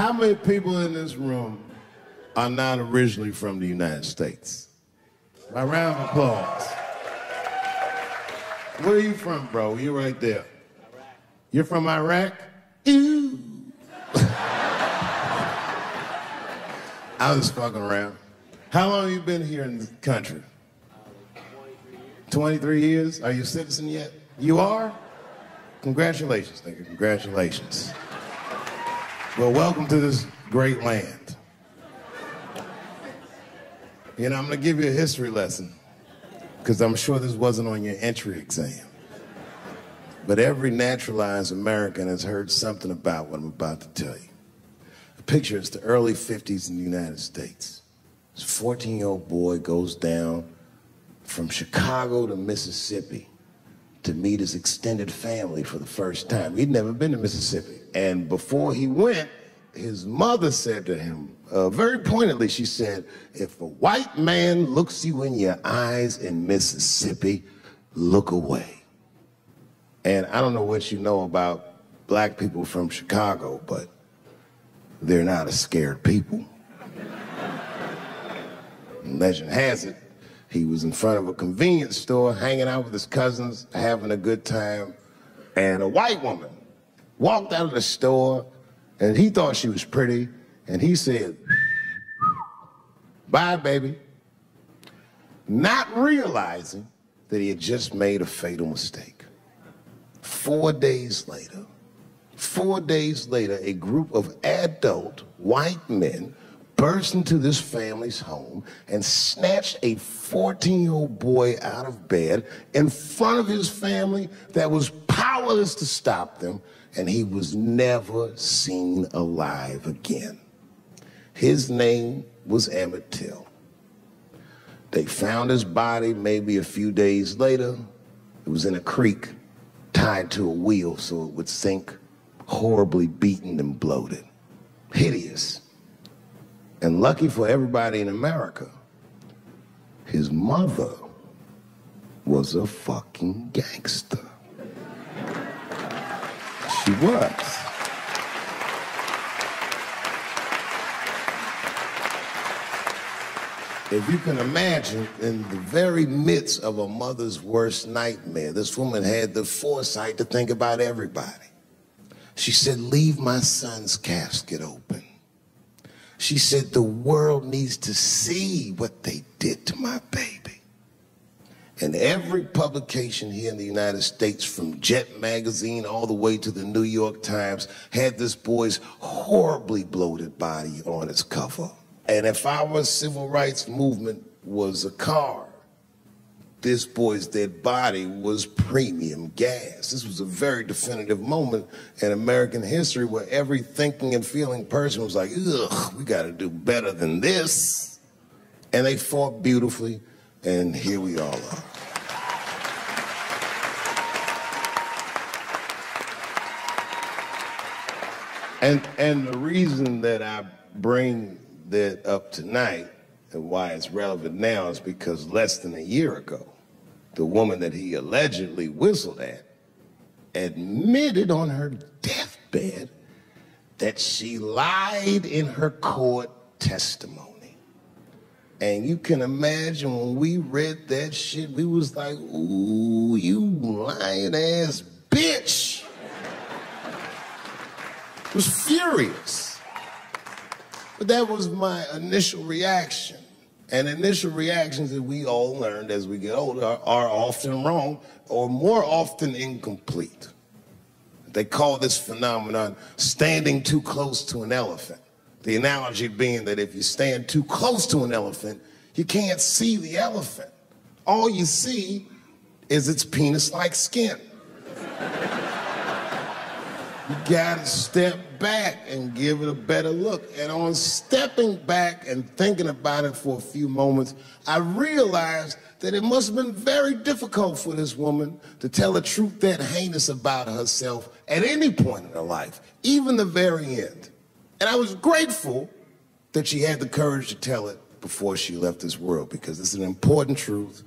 How many people in this room are not originally from the United States? A round of applause. Where are you from, bro? You're right there. You're from Iraq? Ew. I was fucking around. How long have you been here in the country? 23 years? Are you a citizen yet? You are? Congratulations, nigga. Congratulations. Well, welcome to this great land. You know, I'm going to give you a history lesson because I'm sure this wasn't on your entry exam. But every naturalized American has heard something about what I'm about to tell you. The picture is the early 50s in the United States. This 14 year old boy goes down from Chicago to Mississippi to meet his extended family for the first time. He'd never been to Mississippi. And before he went, his mother said to him, uh, very pointedly, she said, if a white man looks you in your eyes in Mississippi, look away. And I don't know what you know about black people from Chicago, but they're not a scared people. Legend has it, he was in front of a convenience store, hanging out with his cousins, having a good time, and a white woman walked out of the store, and he thought she was pretty, and he said, Bye, baby. Not realizing that he had just made a fatal mistake. Four days later, four days later, a group of adult white men burst into this family's home and snatched a 14 year old boy out of bed in front of his family that was powerless to stop them, and he was never seen alive again. His name was Emmett Till. They found his body maybe a few days later. It was in a creek tied to a wheel so it would sink, horribly beaten and bloated. Hideous. And lucky for everybody in America, his mother was a fucking gangster. She was. If you can imagine, in the very midst of a mother's worst nightmare, this woman had the foresight to think about everybody. She said, Leave my son's casket open. She said, The world needs to see what they did to my baby. And every publication here in the United States, from Jet Magazine all the way to the New York Times, had this boy's horribly bloated body on its cover. And if our civil rights movement was a car, this boy's dead body was premium gas. This was a very definitive moment in American history where every thinking and feeling person was like, ugh, we got to do better than this. And they fought beautifully, and here we all are. And, and the reason that I bring that up tonight and why it's relevant now is because less than a year ago, the woman that he allegedly whistled at admitted on her deathbed that she lied in her court testimony. And you can imagine when we read that shit, we was like, ooh, you lying ass bitch. was furious. But that was my initial reaction. And initial reactions that we all learned as we get older are, are often wrong or more often incomplete. They call this phenomenon standing too close to an elephant. The analogy being that if you stand too close to an elephant, you can't see the elephant. All you see is its penis like skin. You gotta step back and give it a better look. And on stepping back and thinking about it for a few moments, I realized that it must have been very difficult for this woman to tell a truth that heinous about herself at any point in her life, even the very end. And I was grateful that she had the courage to tell it before she left this world because it's an important truth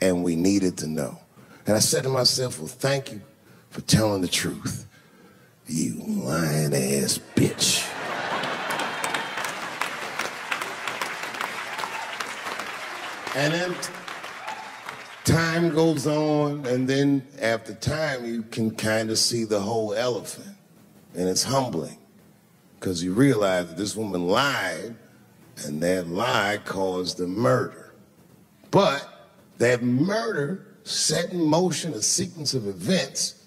and we needed to know. And I said to myself, well, thank you for telling the truth, you lying ass bitch. and then time goes on, and then after time, you can kind of see the whole elephant, and it's humbling because you realize that this woman lied, and that lie caused the murder. But that murder set in motion a sequence of events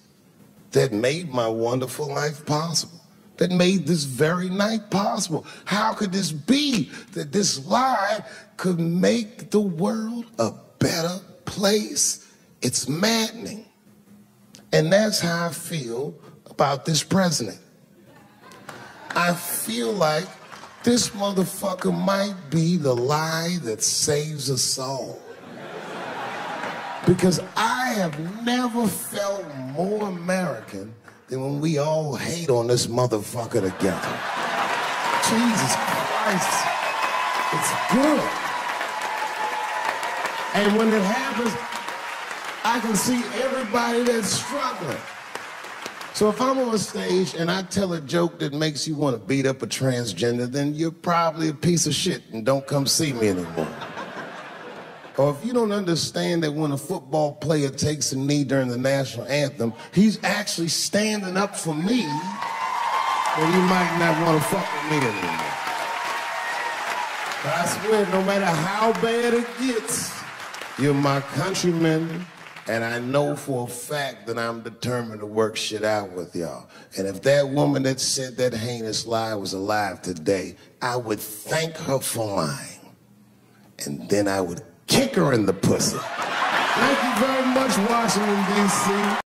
that made my wonderful life possible, that made this very night possible. How could this be that this lie could make the world a better place? It's maddening. And that's how I feel about this president. I feel like this motherfucker might be the lie that saves us all because I have never felt more American than when we all hate on this motherfucker together. Jesus Christ, it's good. And when it happens, I can see everybody that's struggling. So if I'm on stage and I tell a joke that makes you want to beat up a transgender, then you're probably a piece of shit and don't come see me anymore. Or if you don't understand that when a football player takes a knee during the national anthem, he's actually standing up for me, then you might not want to fuck with me anymore. But I swear, no matter how bad it gets, you're my countrymen, and I know for a fact that I'm determined to work shit out with y'all. And if that woman that said that heinous lie was alive today, I would thank her for lying. And then I would kick her in the pussy. Thank you very much, Washington, D.C.